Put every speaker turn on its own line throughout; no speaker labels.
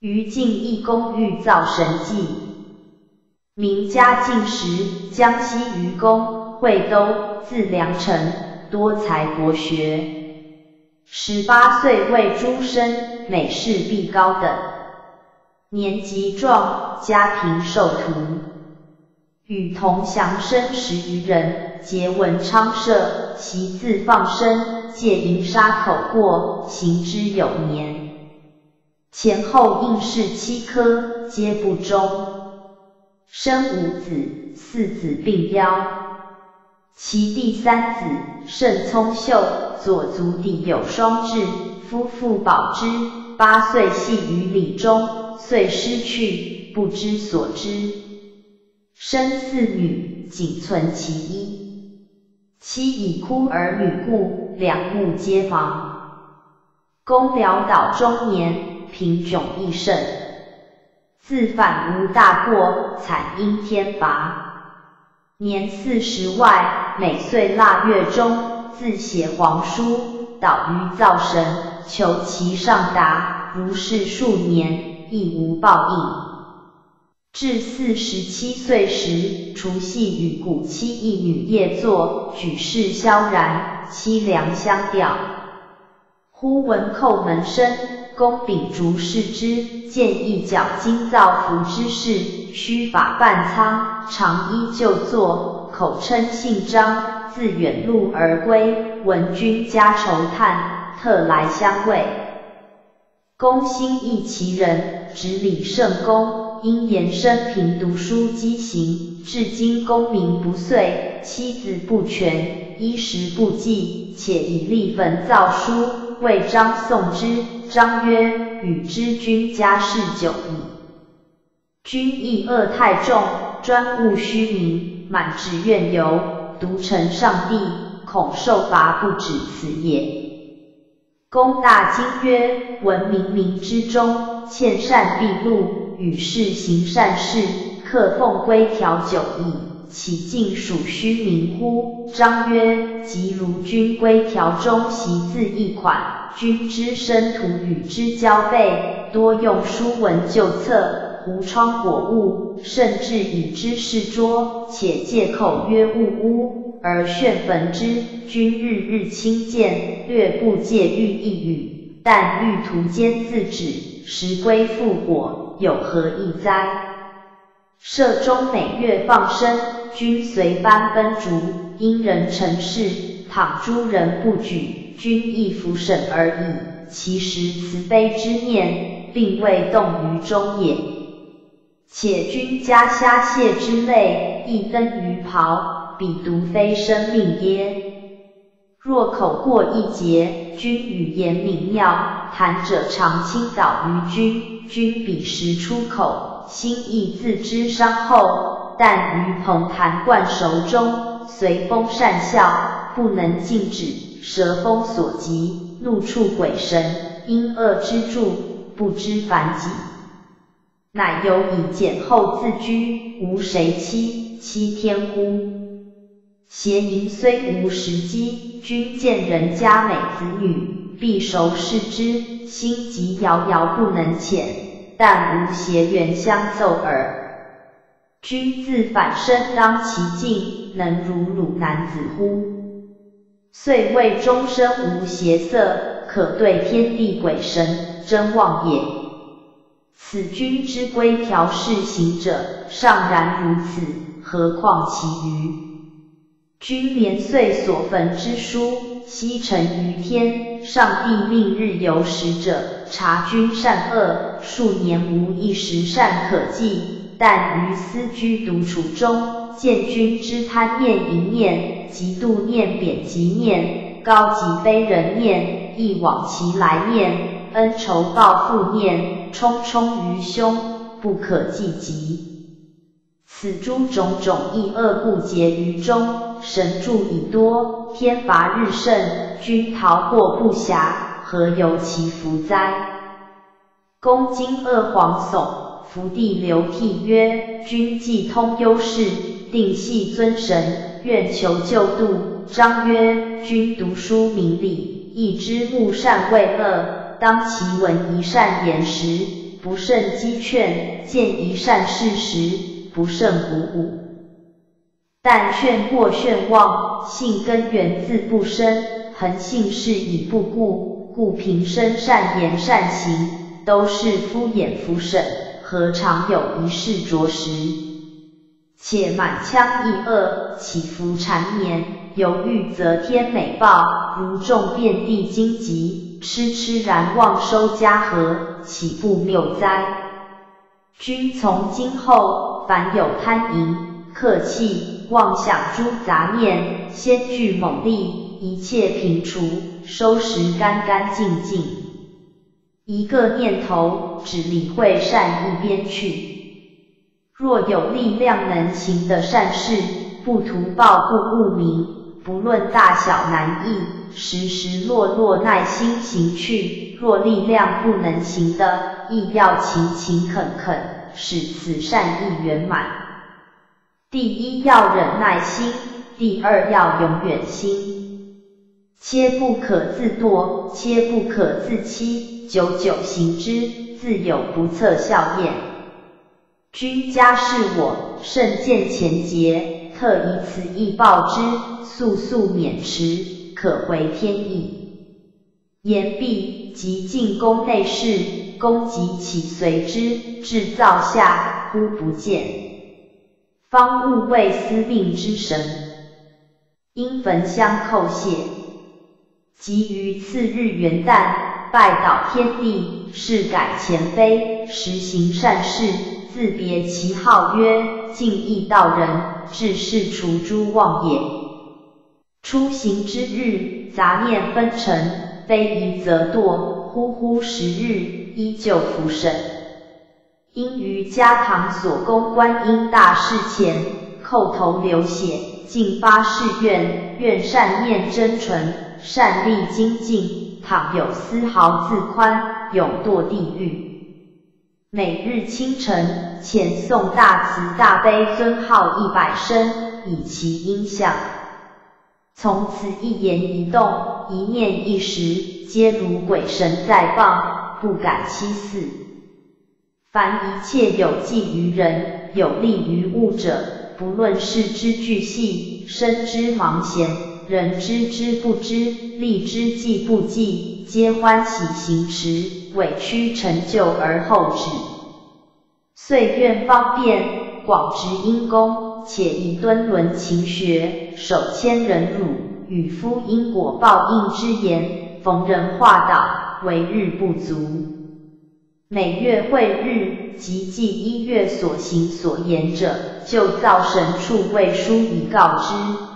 于晋义公欲造神迹，明嘉靖时，江西愚公会都，字良臣，多才博学。十八岁为诸生，美事必高等。年极壮，家贫受徒，与同乡生十余人，结文昌社，其自放生，借银沙口过，行之有年。前后应试七科，皆不中，生五子，四子并标。其第三子甚聪秀，左足底有双痣，夫妇保之。八岁系于李中，遂失去，不知所之。生四女，仅存其一。妻已哭儿女故，两目皆亡。公潦倒中年。贫窘益甚，自反无大过，惨因天罚。年四十外，每岁腊月中，自写皇书，导于灶神，求其上达。如是数年，亦无报应。至四十七岁时，除夕与古妻一女夜坐，举世萧然，凄凉相吊。忽闻叩门声。公秉烛视之，见一角金造服之士，须发半苍，长衣就坐，口称姓张，自远路而归，闻君家愁叹，特来相慰。公心忆其人，执礼圣公，因言生平读书积行，至今功名不遂，妻子不全，衣食不济，且以立坟造书，谓张送之。张曰：“与之君家事久矣，君亦恶太重，专务虚名，满志怨尤，独臣上帝，恐受罚不止此也。”公大惊曰：“闻冥冥之中，欠善必禄，与世行善事，克奉规条久矣，其尽属虚名乎？”张曰：“即如君规条中习字一款。”君之生徒与之交备，多用书文旧册，胡窗果物，甚至以之事桌，且借口曰物污，而炫焚之。君日日亲见，略不借喻一语，但欲图间自止，实归复果，有何益哉？社中每月放生，君随班奔逐，因人成事，倘诸人不举。君亦弗审而已，其实慈悲之念，并未动于中也。且君家虾蟹之类，亦登于袍，彼独非生命耶？若口过一节，君语言明妙，谈者常倾倒于君，君彼时出口，心意自知伤后，但于朋谈惯熟中，随风善笑，不能禁止。蛇风所及，怒触鬼神，因恶之助，不知反己，乃有以简后自居，无谁欺，欺天乎？邪淫虽无时机，君见人家美子女，必熟视之，心急遥遥不能遣，但无邪缘相奏耳。君自反身当其境，能如汝男子乎？遂谓终生无邪色，可对天地鬼神真妄也。此君之规条是行者，尚然如此，何况其余？君年岁所焚之书，悉陈于天。上帝命日有使者，察君善恶，数年无一时善可记。但于私居独处中，见君之贪念一念。极度念贬极念，高级非人念，亦往其来念，恩仇报复念，冲冲于胸，不可计及。此诸种种异恶不结于中，神助已多，天罚日甚，君逃过不暇，何由其福哉？公今恶皇悚，福帝流涕曰：君既通幽事，定系尊神。愿求救度。张曰：君读书明理，亦知目善为恶，当其闻一善言时，不胜激劝；见一善事时，不胜鼓舞。但劝过劝忘，性根源自不生，恒性事以不顾，故平生善言善行，都是敷衍敷审，何尝有一事着实？且满腔意恶，起伏缠绵，犹豫则天美报，如众遍地荆棘，痴痴然妄收家和，岂不谬哉？君从今后，凡有贪淫、客气、妄想诸杂念，先具猛力，一切平除，收拾干干净净。一个念头，只理会善一边去。若有力量能行的善事，不图报不慕名，不论大小难易，时时落落耐心行去。若力量不能行的，亦要勤勤恳恳，使此善意圆满。第一要忍耐心，第二要永远心。切不可自堕，切不可自欺，久久行之，自有不测效验。君家事我，甚见前节，特以此意报之，速速免迟，可回天意。言毕，即进宫内侍，宫即起随之，至灶下，忽不见，方悟为司命之神，因焚香叩谢，即于次日元旦，拜倒天地，事改前非，实行善事。自别其号曰敬义道人，治世除诸妄也。出行之日，杂念纷陈，非宜则堕，呼呼十日，依旧复审。因于家堂所供观音大士前，叩头流血，尽发誓愿，愿善念真纯，善力精进，倘有丝毫自宽，永堕地狱。每日清晨，遣诵大慈大悲尊号一百声，以其音响。从此一言一动，一念一时，皆如鬼神在傍，不敢欺肆。凡一切有济于人、有利于物者，不论事之巨细，身之忙闲，人知之不知，力之计不计，皆欢喜行持，委屈成就而后止。遂愿方便，广植阴功，且以敦伦勤学，守谦忍辱，与夫因果报应之言，逢人化导，为日不足。每月会日，即记一月所行所言者，就造神处为书以告之。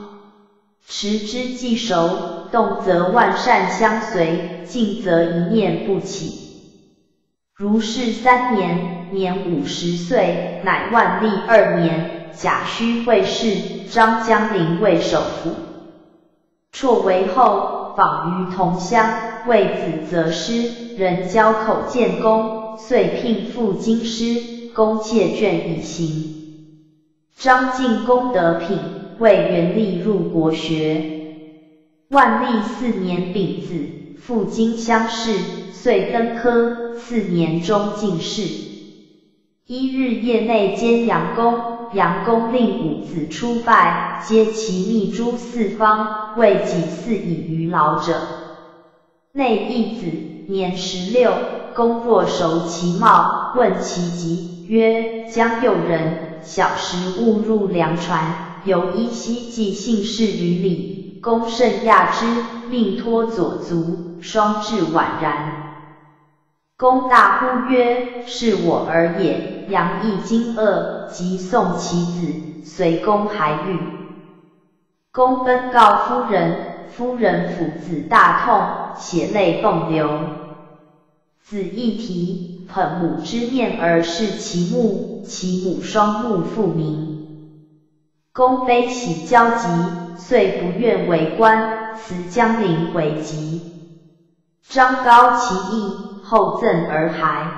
持之既熟，动则万善相随，静则一念不起。如是三年，年五十岁，乃万历二年，甲戌会试，张江陵为首府。辍为后，访于同乡，为子则师，人交口建功，遂聘赴京师，公借卷以行。张敬功德品，为元历入国学。万历四年丙子，赴京乡试，遂登科，次年中进士。一日夜内兼阳公，阳公令五子出拜，皆其密诸四方，为己嗣以于老者。内一子，年十六，公若熟其貌，问其疾，曰：江右人，小时误入粮船，由依稀记姓氏于里，公甚讶之，命托左足，双至宛然。公大呼曰：“是我儿也！”杨毅惊愕，即送其子，随公还狱。公奔告夫人，夫人抚子大痛，血泪迸流。子一啼，捧母之面而视其目，其母双目复明。公悲喜交集，遂不愿为官，辞江陵回籍。张高其意。后赠而还。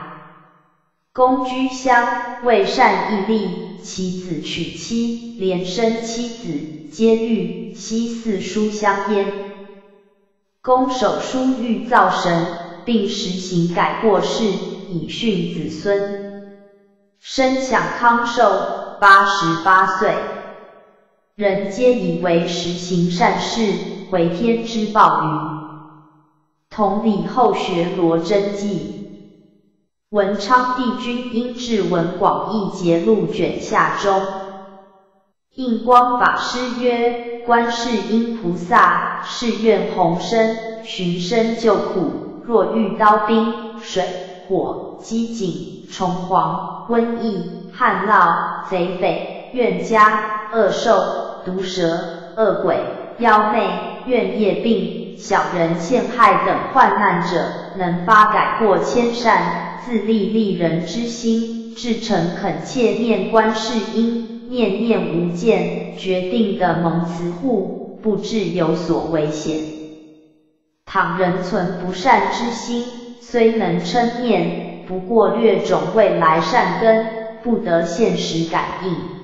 公居乡，为善义利，其子娶妻，连生妻子，皆欲西四书香焉。公守书欲造神，并实行改过事，以以训子孙。身享康寿八十八岁，人皆以为实行善事，回天之报余。同理后学罗真记，文昌帝君因志文广义节录卷下中。印光法师曰：观世音菩萨是愿宏生，寻声救苦。若遇刀兵、水、火、饥馑、虫蝗、瘟疫、旱涝、贼匪、怨家、恶兽、毒蛇、恶鬼、妖魅、怨业病、小人陷害等患难者，能发改过迁善、自利利人之心，至诚恳切念观世音。念念无间，决定的蒙慈护，不致有所危险。倘人存不善之心，虽能称念，不过略种未来善根，不得现实感应。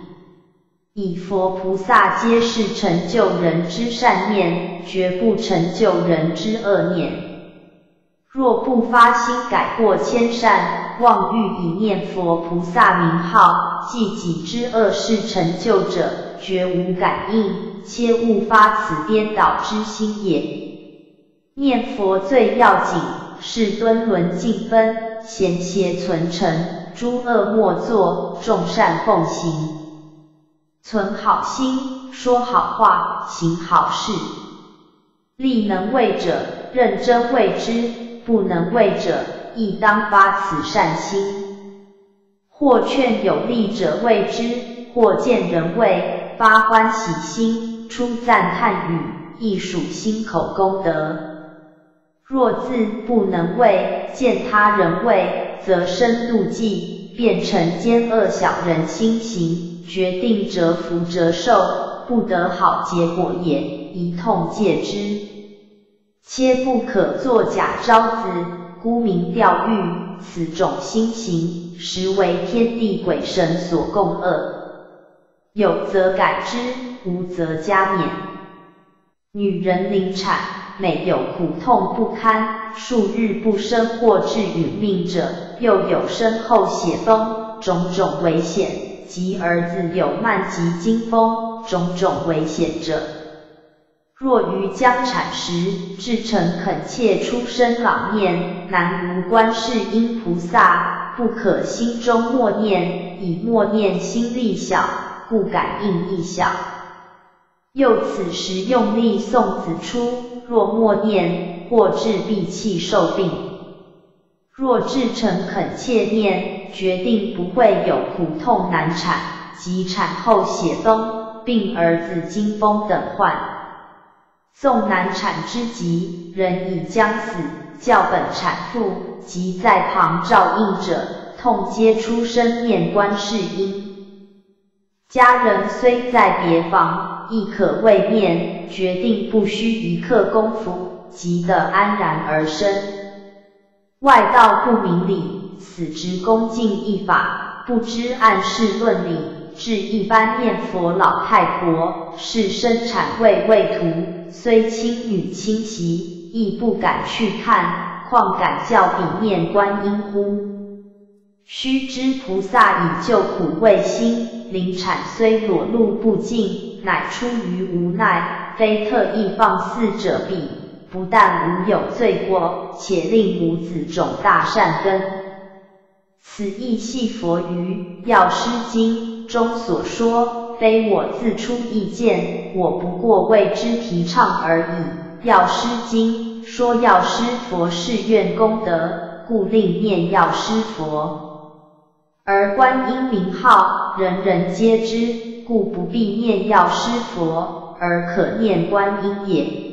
以佛菩萨皆是成就人之善念，绝不成就人之恶念。若不发心改过迁善，妄欲以念佛菩萨名号，即己之恶事成就者，绝无感应，切勿发此颠倒之心也。念佛最要紧，是敦伦尽分，贤邪存诚，诸恶莫作，众善奉行。存好心，说好话，行好事。力能为者，认真为之。不能为者，亦当发此善心；或劝有利者为之，或见人为，发欢喜心，出赞叹语，亦属心口功德。若自不能为，见他人为，则生妒忌，变成奸恶小人心行，决定折福折寿，不得好结果也，一痛戒之。切不可作假招子，沽名钓誉，此种心行，实为天地鬼神所共恶。有则改之，无则加勉。女人临产，每有苦痛不堪，数日不生或致殒命者，又有身后血崩，种种危险；及儿子有慢疾惊风，种种危险者。若于将产时，至诚恳切出生朗念，南无观世音菩萨，不可心中默念，以默念心力小，故感应亦小。又此时用力送子出，若默念，或致闭气受病。若至诚恳切念，决定不会有苦痛难产，及产后血崩，并儿子惊风等患。纵难产之急，人已将死，教本产妇及在旁照应者，痛皆出生念观世音。家人虽在别房，亦可慰念，决定不需一刻功夫，即得安然而生。外道不明理，此之恭敬一法，不知暗示论理，至一般念佛老太婆，是生产位未图。虽亲女亲媳，亦不敢去看，况敢叫彼念观音乎？须知菩萨以救苦为心，临产虽裸露不净，乃出于无奈，非特意放肆者彼，不但无有罪过，且令母子种大善根。此亦系佛于《药师经》中所说。非我自出意见，我不过为之提倡而已。药师经说药师佛是愿功德，故令念药师佛。而观音名号人人皆知，故不必念药师佛，而可念观音也。